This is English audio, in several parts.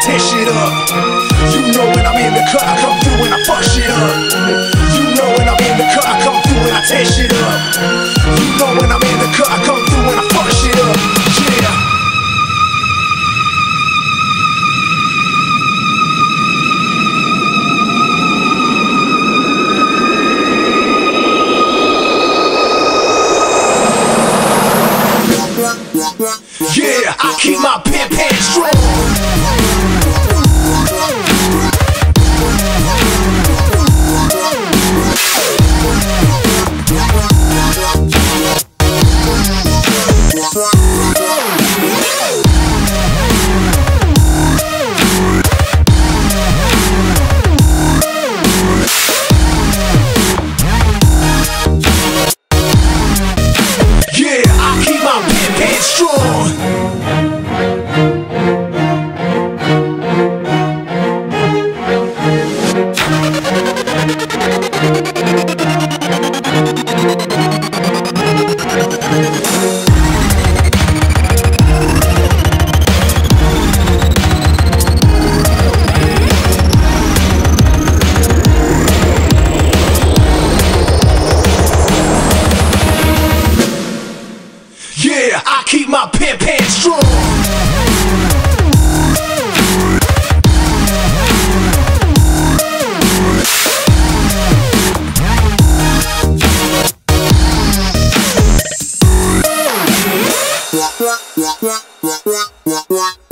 tear shit up. You know when I'm in the cut, I come through and I fuck shit up. You know when I'm in the cut, I come through and I tear shit up. You know when I'm in the cut, I come through and I fuck shit up. Yeah, keep my pen pen strong.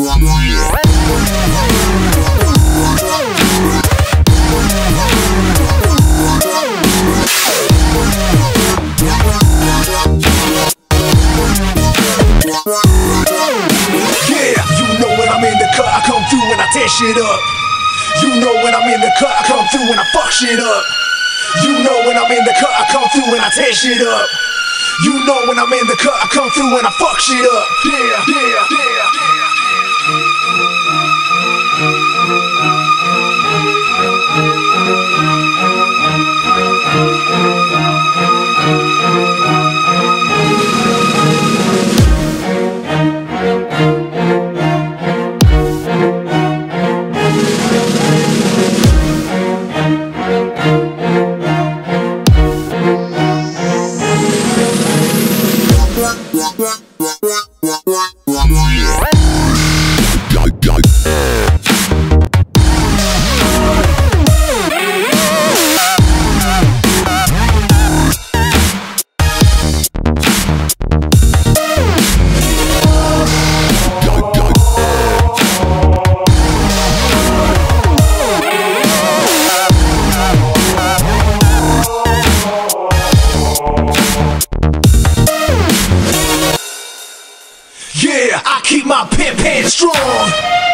Yeah, tear shit up. You know when I'm in the cut, I come through and I fuck shit up. You know when I'm in the cut, I come through and I tear shit up. You know when I'm in the cut, I come through and I fuck shit up. Yeah, yeah, yeah. I keep my pimp pen strong.